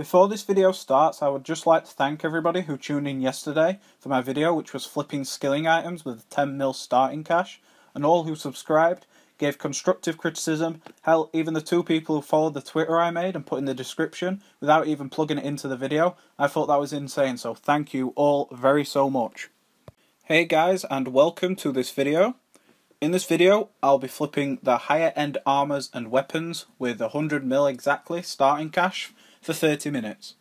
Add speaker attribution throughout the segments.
Speaker 1: Before this video starts, I would just like to thank everybody who tuned in yesterday for my video which was flipping skilling items with 10 mil starting cash, and all who subscribed, gave constructive criticism, hell, even the two people who followed the Twitter I made and put in the description without even plugging it into the video, I thought that was insane, so thank you all very so much. Hey guys, and welcome to this video. In this video, I'll be flipping the higher end armors and weapons with 100 mil exactly starting cash for 30 minutes.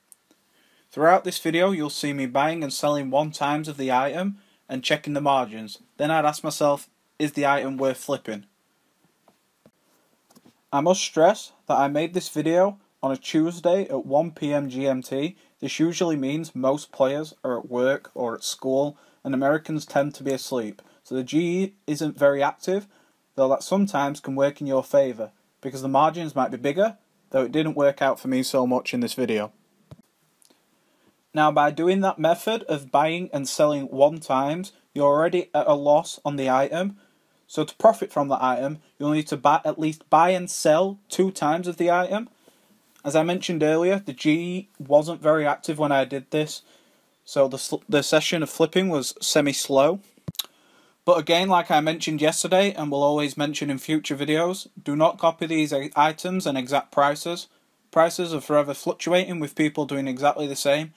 Speaker 1: Throughout this video, you'll see me buying and selling one times of the item and checking the margins. Then I'd ask myself, is the item worth flipping? I must stress that I made this video on a Tuesday at 1pm GMT. This usually means most players are at work or at school and Americans tend to be asleep. So the GE isn't very active, though that sometimes can work in your favour, because the margins might be bigger, though it didn't work out for me so much in this video. Now by doing that method of buying and selling one times, you're already at a loss on the item, so to profit from the item, you'll need to buy, at least buy and sell two times of the item. As I mentioned earlier, the G wasn't very active when I did this, so the, the session of flipping was semi-slow. But again, like I mentioned yesterday, and will always mention in future videos, do not copy these items and exact prices. Prices are forever fluctuating with people doing exactly the same.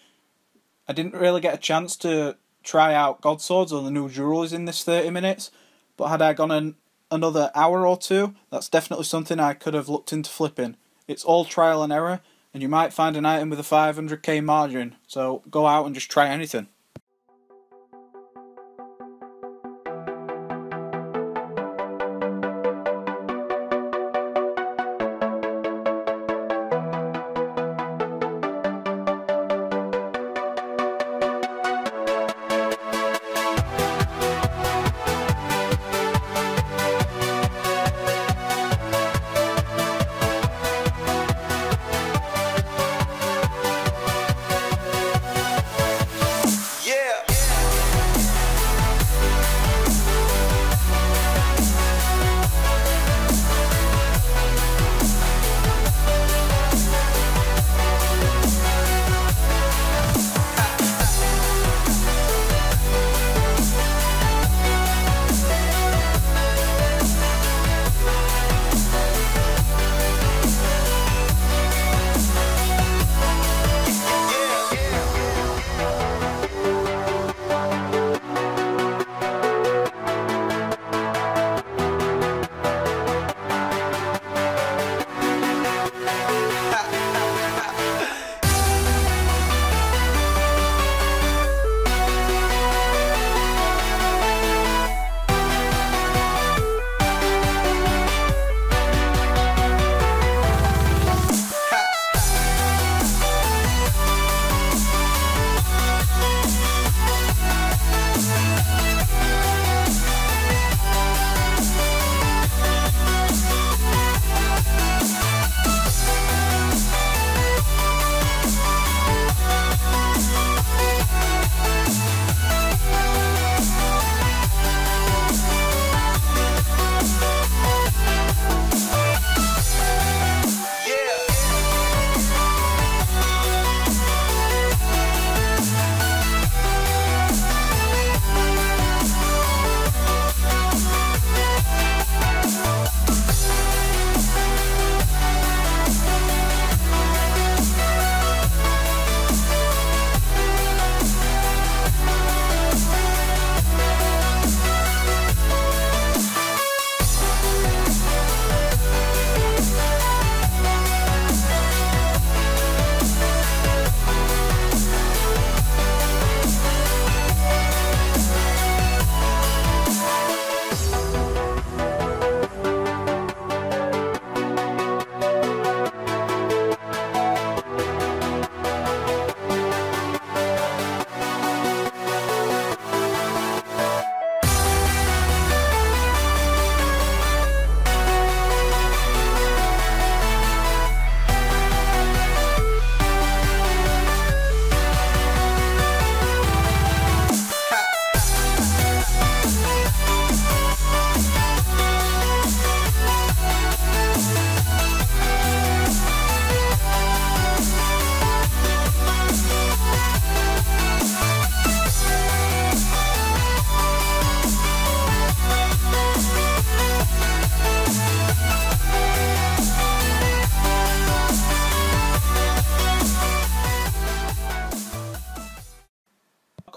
Speaker 1: I didn't really get a chance to try out God Swords or the new jewelries in this 30 minutes, but had I gone an, another hour or two, that's definitely something I could have looked into flipping. It's all trial and error, and you might find an item with a 500k margin, so go out and just try anything.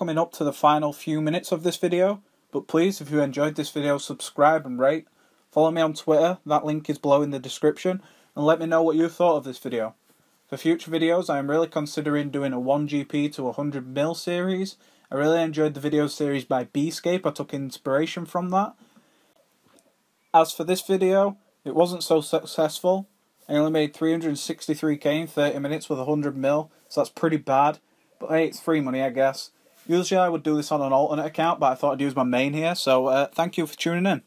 Speaker 1: Coming up to the final few minutes of this video, but please, if you enjoyed this video, subscribe and rate. Follow me on Twitter, that link is below in the description, and let me know what you thought of this video. For future videos, I am really considering doing a 1GP to 100ml series. I really enjoyed the video series by Beescape, I took inspiration from that. As for this video, it wasn't so successful. I only made 363k in 30 minutes with 100ml, so that's pretty bad. But hey, it's free money, I guess. Usually I would do this on an alternate account, but I thought I'd use my main here, so uh, thank you for tuning in.